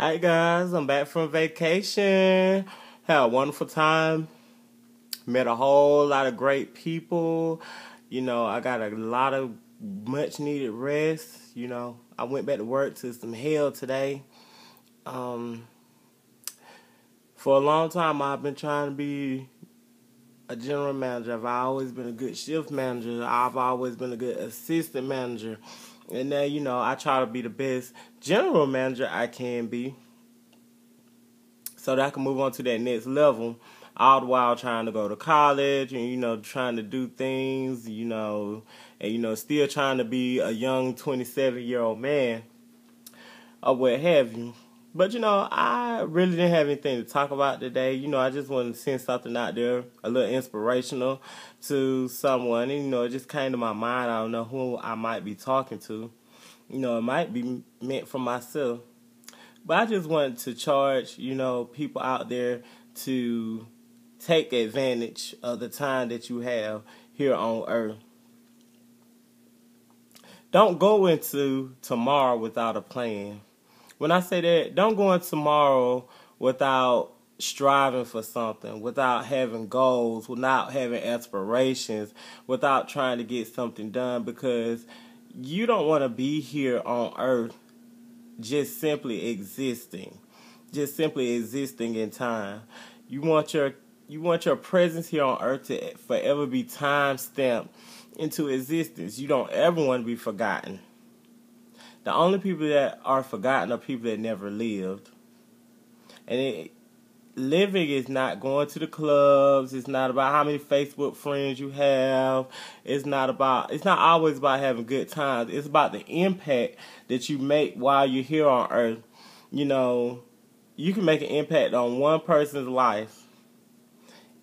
Hi guys, I'm back from vacation. Had a wonderful time. Met a whole lot of great people. You know, I got a lot of much needed rest. You know, I went back to work to some hell today. Um, for a long time, I've been trying to be a general manager. I've always been a good shift manager. I've always been a good assistant manager. And then, you know, I try to be the best general manager I can be so that I can move on to that next level. All the while trying to go to college and, you know, trying to do things, you know, and, you know, still trying to be a young 27 year old man or what have you. But you know, I really didn't have anything to talk about today. You know, I just wanted to send something out there, a little inspirational to someone. And, you know, it just came to my mind. I don't know who I might be talking to. You know, it might be meant for myself. But I just wanted to charge, you know, people out there to take advantage of the time that you have here on earth. Don't go into tomorrow without a plan when I say that, don't go in tomorrow without striving for something, without having goals, without having aspirations, without trying to get something done because you don't want to be here on earth just simply existing, just simply existing in time. You want your you want your presence here on earth to forever be time stamped into existence. You don't ever want to be forgotten. The only people that are forgotten are people that never lived. And it, living is not going to the clubs. It's not about how many Facebook friends you have. It's not about. It's not always about having good times. It's about the impact that you make while you're here on Earth. You know, you can make an impact on one person's life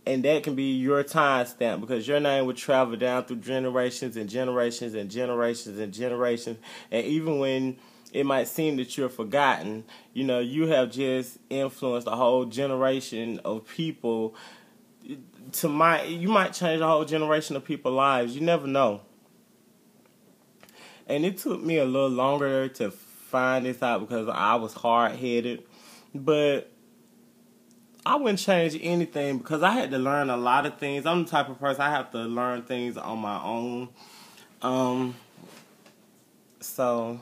and that can be your time stamp because your name would travel down through generations and generations and generations and generations. And even when it might seem that you're forgotten you know you have just influenced a whole generation of people. To my you might change a whole generation of people's lives. You never know. And it took me a little longer to find this out because I was hard headed but I wouldn't change anything because I had to learn a lot of things. I'm the type of person I have to learn things on my own. Um, so,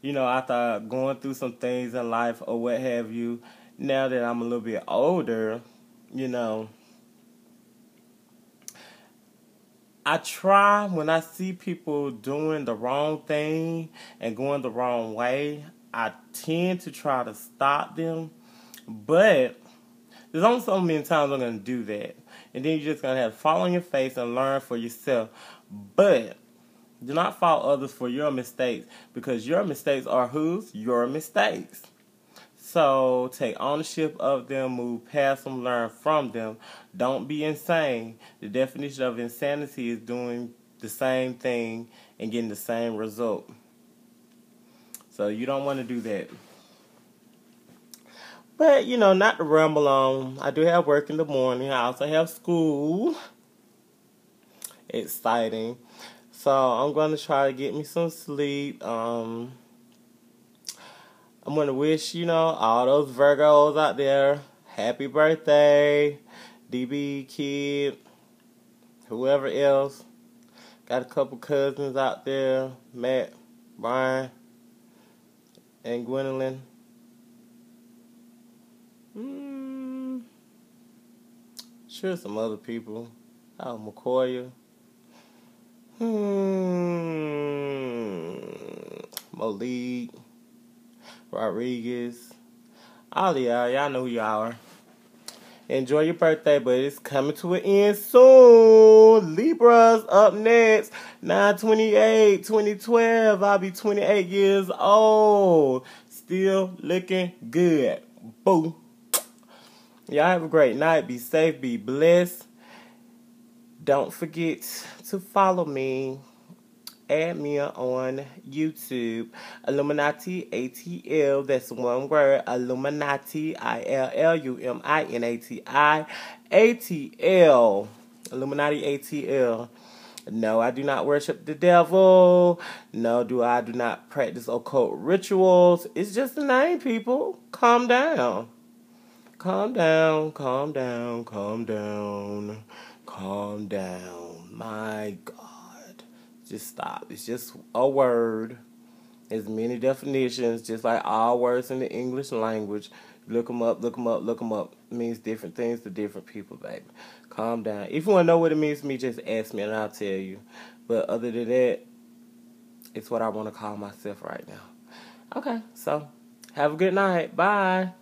you know, after going through some things in life or what have you, now that I'm a little bit older, you know, I try when I see people doing the wrong thing and going the wrong way, I tend to try to stop them. But there's only so many times I'm going to do that. And then you're just going to have to fall on your face and learn for yourself. But do not fault others for your mistakes because your mistakes are whose? Your mistakes. So take ownership of them, move past them, learn from them. Don't be insane. The definition of insanity is doing the same thing and getting the same result. So you don't want to do that. But, you know, not to ramble on. I do have work in the morning. I also have school. Exciting. So I'm going to try to get me some sleep. Um, I'm going to wish, you know, all those Virgos out there happy birthday. DB kid, whoever else. Got a couple cousins out there, Matt, Brian, and Gwendolyn. Mm, sure, some other people. Oh, McCoy. Hmm. Malik. Rodriguez. All y'all, y'all know who y'all are. Enjoy your birthday, but it's coming to an end soon. Libras up next. 928, 2012. I'll be 28 years old. Still looking good. Boo. Y'all have a great night. Be safe. Be blessed. Don't forget to follow me. Add me on YouTube. Illuminati ATL. That's one word. Illuminati I L L U M I N A T I A T L. Illuminati ATL. No, I do not worship the devil. No, do I do not practice occult rituals. It's just a name, people. calm down. Calm down, calm down, calm down, calm down. My God. Just stop. It's just a word. There's many definitions, just like all words in the English language. Look them up, look them up, look them up. It means different things to different people, baby. Calm down. If you want to know what it means to me, just ask me and I'll tell you. But other than that, it's what I want to call myself right now. Okay, so have a good night. Bye.